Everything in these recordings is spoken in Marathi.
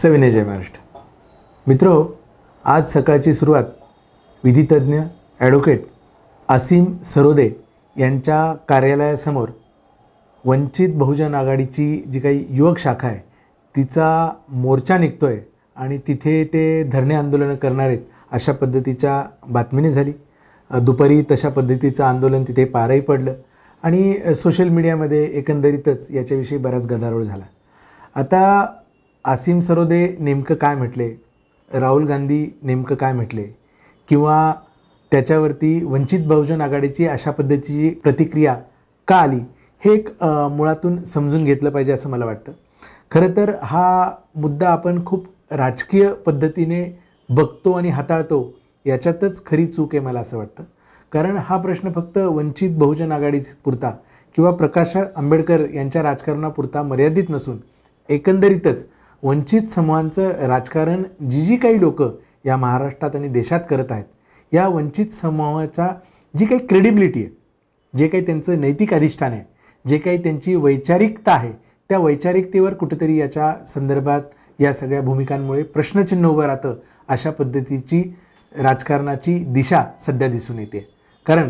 सविनय जय महाराष्ट्र. मित्रो आज सकाळची सुरुवात विधितज्ञ ॲडव्होकेट असीम सरोदे यांच्या कार्यालयासमोर वंचित बहुजन आघाडीची जी काही युवक शाखा आहे तिचा मोर्चा निघतो आहे आणि तिथे ते धरणे आंदोलनं करणार आहेत अशा पद्धतीच्या बातमीने झाली. दुपारी तशा पद्धतीचं आंदोलन तिथे पारही पडलं आणि सोशल मीडियामध्ये एकंदरीतच याच्याविषयी बराच गदारोळ झाला. आता आसिम सरोदे नेमकं काय म्हटले? राहुल गांधी नेमकं काय म्हटले? किंवा त्याच्यावरती वंचित बहुजन आघाडीची अशा पद्धतीची प्रतिक्रिया का आली? हे एक मुळातून समजून घेतलं पाहिजे असं मला वाटतं. खरं तर हा मुद्दा आपण खूप राजकीय पद्धतीने बघतो आणि हाताळतो याच्यातच खरी चूक आहे मला असं वाटतं. कारण हा प्रश्न फक्त वंचित बहुजन आघाडीच पुरता किंवा प्रकाश आंबेडकर यांच्या राजकारणापुरता मर्यादित नसून एकंदरीतच वंचित समूहांचं राजकारण जी जी काही लोक या महाराष्ट्रात आणि देशात करत आहेत या वंचित समूहाचा जी काही क्रेडिबिलिटी आहे जे काही त्यांचं नैतिक अधिष्ठान आहे जे काही त्यांची वैचारिकता आहे त्या वैचारिकतेवर कुठेतरी याच्या संदर्भात या सगळ्या भूमिकांमुळे प्रश्नचिन्ह उभं राहतं अशा पद्धतीची राजकारणाची दिशा सध्या दिसून येते. कारण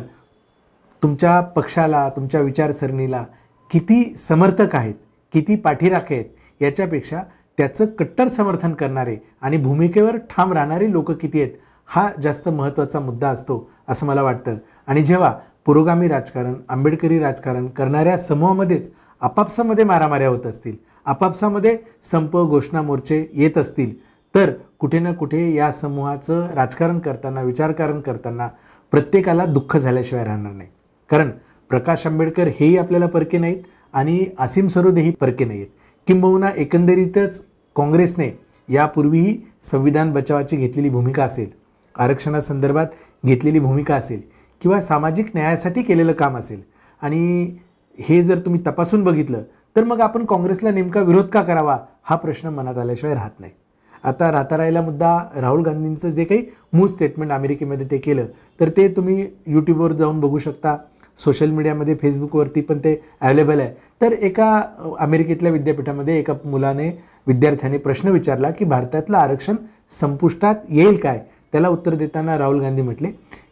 तुमच्या पक्षाला तुमच्या विचारसरणीला किती समर्थक आहेत किती पाठीराखे आहेत याच्यापेक्षा त्याचं कट्टर समर्थन करणारे आणि भूमिकेवर ठाम राहणारे लोक किती आहेत हा जास्त महत्त्वाचा मुद्दा असतो असं मला वाटतं. आणि जेव्हा पुरोगामी राजकारण आंबेडकरी राजकारण करणाऱ्या समूहामध्येच आपापसामध्ये मारामाऱ्या होत असतील आपापसामध्ये संप घोषणा मोर्चे येत असतील तर कुठे ना कुठे या समूहाचं राजकारण करताना विचारकारण करताना प्रत्येकाला दुःख झाल्याशिवाय राहणार नाही. कारण प्रकाश आंबेडकर हेही आपल्याला परके नाहीत आणि आसिम सरोदेही परके नाही आहेत किंबहुना एकंदरीतच काँग्रेसने यापूर्वीही संविधान बचावाची घेतलेली भूमिका असेल आरक्षणासंदर्भात घेतलेली भूमिका असेल किंवा सामाजिक न्यायासाठी केलेलं काम असेल. आणि हे जर तुम्ही तपासून बघितलं तर मग आपण काँग्रेसला नेमका विरोध का करावा हा प्रश्न मनात आल्याशिवाय राहत नाही. आता राहता राहिला मुद्दा राहुल गांधींचं जे काही मूळ स्टेटमेंट अमेरिकेमध्ये ते केलं तर ते तुम्ही यूट्यूबवर जाऊन बघू शकता. सोशल मीडियामध्ये फेसबुकवरती पण ते अवेलेबल आहे. तर एका अमेरिकेतल्या विद्यापीठामध्ये एका मुलाने विद्यार्थ्याने प्रश्न विचारला की भारतातलं आरक्षण संपुष्टात येईल काय? त्याला उत्तर देताना राहुल गांधी म्हटले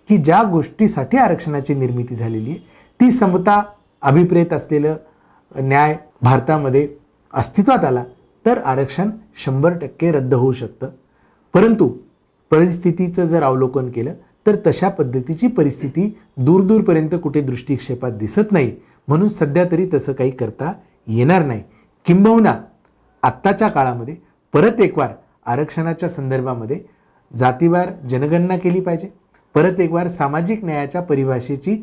की ज्या गोष्टीसाठी आरक्षणाची निर्मिती झालेली आहे ती समता अभिप्रेत असलेलं न्याय भारतामध्ये अस्तित्वात आला तर आरक्षण शंभर टक्के रद्द होऊ शकतं. परंतु परिस्थितीचं जर अवलोकन केलं तर तशा पद्धतीची परिस्थिती दूरदूरपर्यंत कुठे दृष्टिक्षेपात दिसत नाही. म्हणून सध्या तरी तसं काही करता येणार नाही. किंबहुना आत्ताच्या काळामध्ये परत एकवार आरक्षणाच्या संदर्भामध्ये जातीवार जनगणना केली पाहिजे. परत एकवार सामाजिक न्यायाच्या परिभाषेची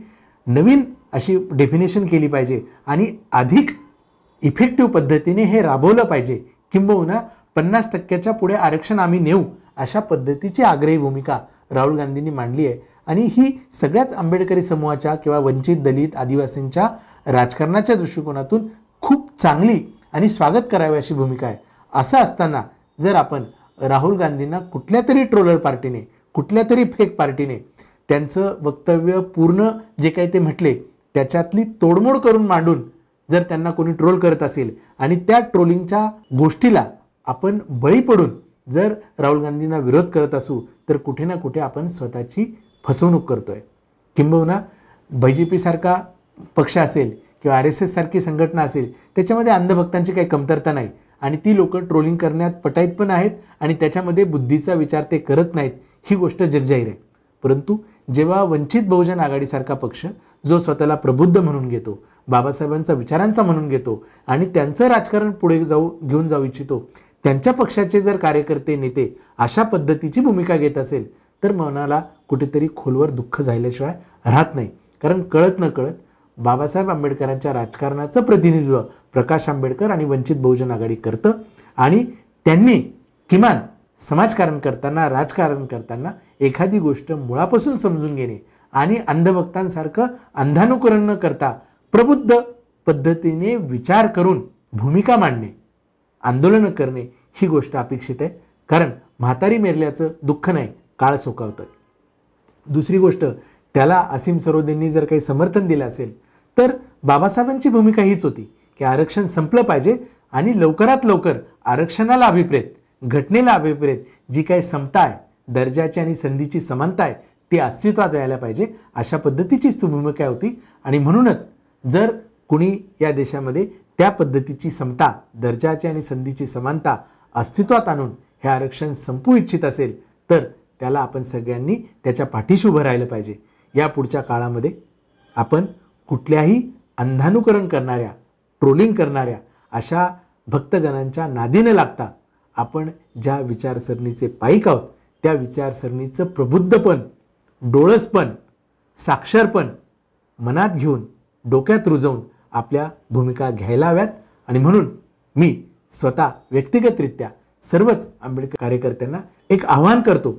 नवीन अशी डेफिनेशन केली पाहिजे आणि अधिक इफेक्टिव्ह पद्धतीने हे राबवलं पाहिजे. किंबहुना पन्नास टक्क्याच्या पुढे आरक्षण आम्ही नेऊ अशा पद्धतीची आग्रही भूमिका राहुल गांधींनी मांडली आहे. आणि ही सगळ्याच आंबेडकरी समूहाच्या किंवा वंचित दलित आदिवासींच्या राजकारणाच्या दृष्टिकोनातून खूप चांगली आणि स्वागत करावे अशी भूमिका आहे. असं असताना जर आपण राहुल गांधींना कुठल्या तरी ट्रोलर पार्टीने कुठल्या तरी फेक पार्टीने त्यांचं वक्तव्य पूर्ण जे काही ते म्हटले त्याच्यातली तोडमोड करून मांडून जर त्यांना कोणी ट्रोल करत असेल आणि त्या ट्रोलिंगच्या गोष्टीला आपण बळी पडून जर राहुल गांधींना विरोध करत असू तर कुठे ना कुठे आपण स्वतःची फसवणूक करतोय. किंबहुना बी जे पीसारखा पक्ष असेल किंवा आर एस एस सारखी संघटना असेल त्याच्यामध्ये अंधभक्तांची काही कमतरता नाही. आणि ती लोक ट्रोलिंग करण्यात पटाईत पण आहेत आणि त्याच्यामध्ये बुद्धीचा विचार ते करत नाहीत ही गोष्ट जगजाहीर आहे. परंतु जेव्हा वंचित बहुजन आघाडीसारखा पक्ष जो स्वतःला प्रबुद्ध म्हणून घेतो बाबासाहेबांचा विचारांचा म्हणून घेतो आणि त्यांचं राजकारण पुढे जाऊ घेऊन जाऊ इच्छितो त्यांच्या पक्षाचे जर कार्यकर्ते नेते अशा पद्धतीची भूमिका घेत असेल तर मनाला कुठेतरी खोलवर दुःख झाल्याशिवाय राहत नाही. कारण कळत न कळत बाबासाहेब आंबेडकरांच्या राजकारणाचं प्रतिनिधित्व प्रकाश आंबेडकर आणि वंचित बहुजन आघाडी करतं आणि त्यांनी किमान समाजकारण करताना राजकारण करताना एखादी गोष्ट मुळापासून समजून घेणे आणि अंधभक्तांसारखं अंधानुकरण न करता प्रबुद्ध पद्धतीने विचार करून भूमिका मांडणे आंदोलनं करणे ही गोष्ट अपेक्षित आहे. कारण म्हातारी मेरल्याचं दुःख नाही काळ सोकावतं दुसरी गोष्ट त्याला असीम सरोदेंनी जर काही समर्थन दिलं असेल तर बाबासाहेबांची भूमिका हीच होती की आरक्षण संपलं पाहिजे आणि लवकरात लवकर आरक्षणाला अभिप्रेत घटनेला अभिप्रेत जी काही समता आहे दर्जाची आणि संधीची समानता आहे ती अस्तित्वात यायला पाहिजे अशा पद्धतीचीच ती भूमिका होती. आणि म्हणूनच जर कुणी या देशामध्ये त्या पद्धतीची समता दर्जाची आणि संधीची समानता अस्तित्वात आणून हे आरक्षण संपू इच्छित असेल तर त्याला आपण सगळ्यांनी त्याच्या पाठीशी उभं राहिलं पाहिजे. या पुढच्या काळामध्ये आपण कुठल्याही अंधानुकरण करणाऱ्या ट्रोलिंग करणाऱ्या अशा भक्तगणांच्या नादीने लागता आपण ज्या विचारसरणीचे पाईक आहोत त्या विचारसरणीचं प्रबुद्धपण डोळसपण साक्षरपण मनात घेऊन डोक्यात रुजवून आपल्या भूमिका घ्यायला हव्यात. आणि म्हणून मी स्वतः व्यक्तिगतरित्या सर्वच आंबेडकर कार्यकर्त्यांना एक आव्हान करतो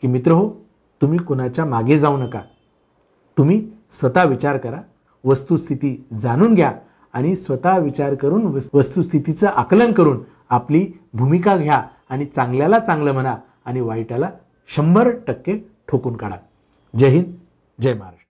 की मित्र हो तुम्ही कुणाच्या मागे जाऊ नका. तुम्ही स्वतः विचार करा. वस्तुस्थिती जाणून घ्या आणि स्वतः विचार करून वस्तुस्थितीचं आकलन करून आपली भूमिका घ्या आणि चांगल्याला चांगलं म्हणा आणि वाईटाला शंभर टक्के ठोकून काढा. जय हिंद जय महाराष्ट्र.